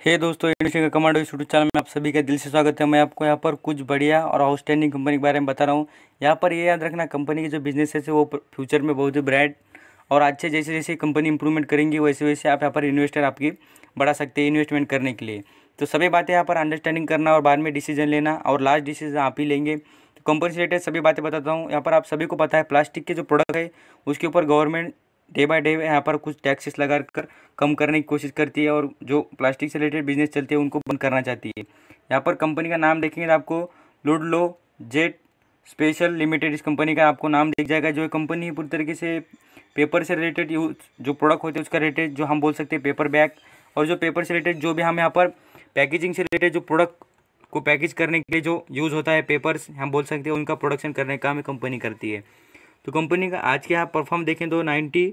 हे hey दोस्तों industry का commando YouTube channel में आप सभी का दिल से स्वागत है। मैं आपको यहाँ पर कुछ बढ़िया और आउटस्टैंडिंग कंपनी के बारे में बता रहा हूँ। यहाँ पर ये याद रखना कंपनी की जो बिज़नेस है, वो फ्यूचर में बहुत ही ब्राइट और अच्छे जैसे जैसे कंपनी इंप्रूवमेंट करेंगी वैसे वैसे आप यहाँ पर इन्वेस्टर आपकी बढ़ा सकते हैं इन्वेस्टमेंट करने के लिए। तो सभी बातें यहाँ पर अंडरस्टैंडिंग करना और बाद में डिसीज़न लेना और लास्ट डिसीज़न आप ही लेंगे। तो कंपनी से रिलेटेड सभी बातें बताता हूँ। यहाँ पर आप सभी को पता है प्लास्टिक के जो प्रोडक्ट है, उसके ऊपर गवर्नमेंट डे बाय डे यहाँ पर कुछ टैक्सेस लगा कर कम करने की कोशिश करती है और जो प्लास्टिक से रिलेटेड बिज़नेस चलते हैं, उनको बंद करना चाहती है। यहाँ पर कंपनी का नाम देखेंगे तो आपको लुडलो जेट स्पेशल लिमिटेड इस कंपनी का आपको नाम दिख जाएगा, जो कंपनी पूरी तरीके से पेपर से रिलेटेड यूज़ जो प्रोडक्ट होते हैं, उसका रिलेटेड जो हम बोल सकते हैं पेपर बैग और जो पेपर से रिलेटेड जो भी हम यहाँ पर पैकेजिंग से रिलेटेड जो प्रोडक्ट को पैकेज करने के लिए जो यूज़ होता है पेपर्स हम बोल सकते हैं, उनका प्रोडक्शन करने का काम कंपनी करती है। तो कंपनी का आज के यहाँ परफॉर्म देखें तो नाइन्टी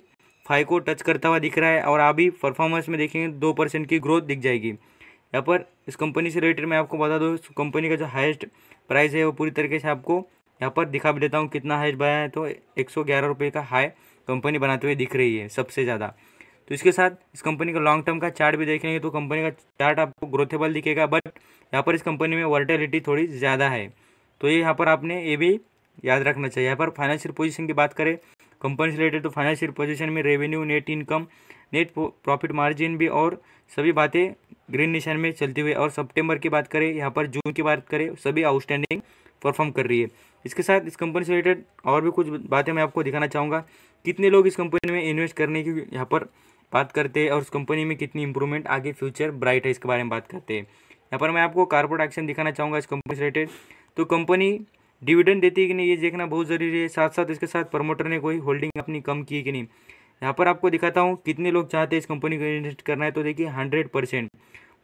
फाइव को टच करता हुआ दिख रहा है और अभी परफॉर्मेंस में देखेंगे दो परसेंट की ग्रोथ दिख जाएगी। यहाँ पर इस कंपनी से रिलेटेड मैं आपको बता दूँ कंपनी का जो हाइस्ट प्राइस है वो पूरी तरीके से आपको यहाँ पर दिखा भी देता हूँ कितना हाइस्ट बनाया है तो एक सौ का हाई कंपनी बनाते हुए दिख रही है सबसे ज़्यादा। तो इसके साथ इस कंपनी का लॉन्ग टर्म का चार्ट भी देखेंगे तो कंपनी का चार्ट आपको ग्रोथेबल दिखेगा, बट यहाँ पर इस कंपनी में वर्टेलिटी थोड़ी ज़्यादा है। तो ये यहाँ पर आपने ये भी याद रखना चाहिए। यहाँ पर फाइनेंशियल पोजीशन की बात करें कंपनी से रिलेटेड तो फाइनेंशियल पोजीशन में revenue, net income, net profit margin भी और सभी बातें ग्रीन निशान में चलती हुई और सितंबर की बात करें, यहाँ पर जून की बात करें, सभी आउटस्टैंडिंग परफॉर्म कर रही है। इसके साथ इस कंपनी से रिलेटेड और भी कुछ बातें मैं आपको दिखाना चाहूँगा। कितने लोग इस कंपनी में इन्वेस्ट करने की यहाँ पर बात करते हैं और उस कंपनी में कितनी इंप्रूवमेंट आगे फ्यूचर ब्राइट है, इसके बारे में बात करते हैं। यहाँ पर मैं आपको कारपोरेट एक्शन दिखाना चाहूँगा इस कंपनी से रिलेटेड। तो कंपनी डिविडेंड देती है कि नहीं, ये देखना बहुत ज़रूरी है। साथ साथ इसके साथ प्रमोटर ने कोई होल्डिंग अपनी कम की है कि नहीं? यहाँ पर आपको दिखाता हूँ कितने लोग चाहते हैं इस कंपनी को इन्वेस्ट करना है तो देखिए हंड्रेड परसेंट।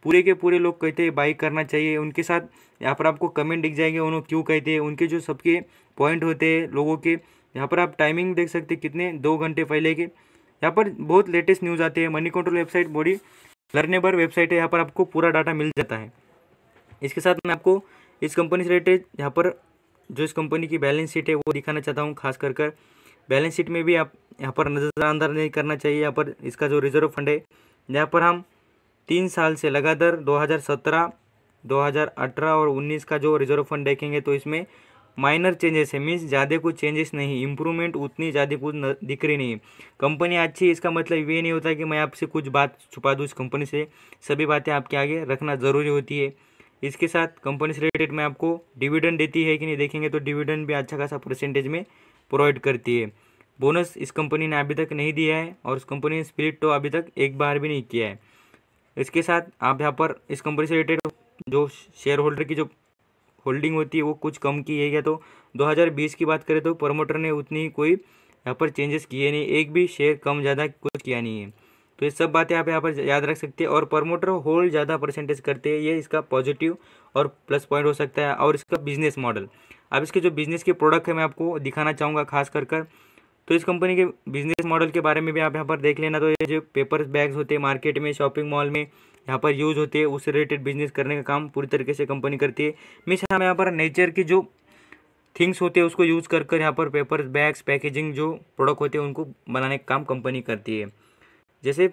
पूरे के पूरे लोग कहते हैं बाई करना चाहिए, उनके साथ यहाँ पर आपको कमेंट दिख जाएँगे उन्होंने क्यों कहते हैं? उनके जो सबके पॉइंट होते हैं, लोगों के, यहाँ पर आप टाइमिंग देख सकते कितने, दो घंटे पहले के। यहाँ पर बहुत लेटेस्ट न्यूज़ आते हैं, मनी कंट्रोल वेबसाइट बॉडी लर्नेबर वेबसाइट है, यहाँ पर आपको पूरा डाटा मिल जाता है। इसके साथ मैं आपको इस कंपनी से रिलेटेड यहाँ पर जो इस कंपनी की बैलेंस शीट है वो दिखाना चाहता हूँ खास कर। कर बैलेंस शीट में भी आप यहाँ पर नज़रअंदाज नहीं करना चाहिए। यहाँ पर इसका जो रिज़र्व फंड है यहाँ पर हम तीन साल से लगातार 2017, 2018 और 19 का जो रिज़र्व फंड देखेंगे तो इसमें माइनर चेंजेस है। मीन्स ज़्यादा कुछ चेंजेस नहीं इंप्रूवमेंट उतनी ज़्यादा कुछ दिख रही नहीं कंपनी अच्छी इसका मतलब ये नहीं होता कि मैं आपसे कुछ बात छुपा दूँ इस कंपनी से। सभी बातें आपके आगे रखना ज़रूरी होती है। इसके साथ कंपनी रिलेटेड में आपको डिविडेंड देती है कि नहीं देखेंगे तो डिविडेंड भी अच्छा खासा परसेंटेज में प्रोवाइड करती है। बोनस इस कंपनी ने अभी तक नहीं दिया है और इस कंपनी ने स्प्लिट तो अभी तक एक बार भी नहीं किया है। इसके साथ आप यहाँ पर इस कंपनी से रिलेटेड जो शेयर होल्डर की जो होल्डिंग होती है वो कुछ कम की है क्या तो 2020 की बात करें तो प्रमोटर ने उतनी कोई यहाँ पर चेंजेस किए नहीं। एक भी शेयर कम ज़्यादा कुछ किया नहीं है। तो ये सब बातें आप यहाँ पर याद रख सकते हैं और प्रमोटर होल्ड ज़्यादा परसेंटेज करते हैं, ये इसका पॉजिटिव और प्लस पॉइंट हो सकता है और इसका बिज़नेस मॉडल अब इसके जो बिज़नेस के प्रोडक्ट है, मैं आपको दिखाना चाहूँगा खास कर कर। तो इस कंपनी के बिज़नेस मॉडल के बारे में भी आप यहाँ पर देख लेना। तो ये जो पेपर बैग्स होते हैं मार्केट में शॉपिंग मॉल में, यहाँ पर यूज़ होते हैं उससे रिलेटेड बिज़नेस करने का काम पूरी तरीके से कंपनी करती है। मीन्स हम यहाँ पर नेचर की जो थिंग्स होते हैं, उसको यूज़ कर कर यहाँ पर पेपर बैग्स पैकेजिंग जो प्रोडक्ट होते हैं, उनको बनाने का काम कंपनी करती है। जैसे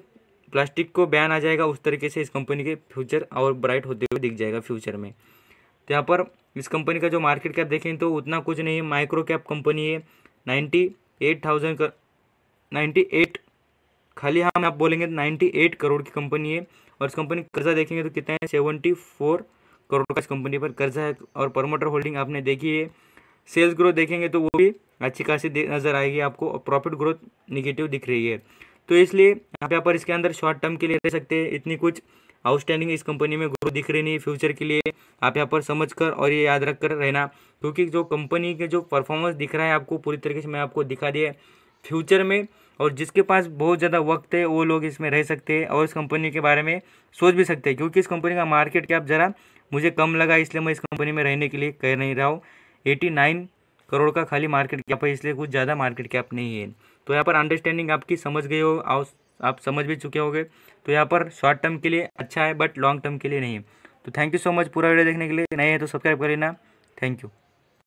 प्लास्टिक को बैन आ जाएगा, उस तरीके से इस कंपनी के फ्यूचर और ब्राइट होते हुए दिख जाएगा फ्यूचर में। तो यहाँ पर इस कंपनी का जो मार्केट कैप देखें तो उतना कुछ नहीं है माइक्रो कैप कंपनी है नाइन्टी एट थाउज़ेंड कर नाइन्टी एट, खाली हम आप बोलेंगे नाइन्टी एट करोड़ की कंपनी है और इस कंपनी कर्जा देखेंगे तो कितना है, सेवेंटी फोर करोड़ का इस कंपनी पर कर्जा है और प्रमोटर होल्डिंग आपने देखी है। सेल्स ग्रोथ देखेंगे तो वो भी अच्छी खासी नज़र आएगी आपको प्रॉफिट ग्रोथ निगेटिव दिख रही है। तो इसलिए आप यहाँ पर इसके अंदर शॉर्ट टर्म के लिए रह सकते हैं। इतनी कुछ आउटस्टैंडिंग इस कंपनी में ग्रोथ दिख रही नहीं फ्यूचर के लिए आप यहाँ पर समझ कर और ये याद रख कर रहना। क्योंकि जो कंपनी के जो परफॉर्मेंस दिख रहा है आपको, पूरी तरीके से मैं आपको दिखा दिया फ्यूचर में और जिसके पास बहुत ज़्यादा वक्त है, वो लोग इसमें रह सकते हैं और इस कंपनी के बारे में सोच भी सकते हैं। क्योंकि इस कंपनी का मार्केट कैप ज़रा मुझे कम लगा, इसलिए मैं इस कंपनी में रहने के लिए कह नहीं रहा हूँ। एटी नाइन करोड़ का खाली मार्केट कैप है, इसलिए कुछ ज़्यादा मार्केट कैप नहीं है। तो यहाँ पर अंडरस्टैंडिंग आपकी समझ गई हो, आप समझ भी चुके होंगे। तो यहाँ पर शॉर्ट टर्म के लिए अच्छा है बट लॉन्ग टर्म के लिए नहीं है। तो थैंक यू सो मच पूरा वीडियो देखने के लिए। नए हैं तो सब्सक्राइब कर लेना। Thank you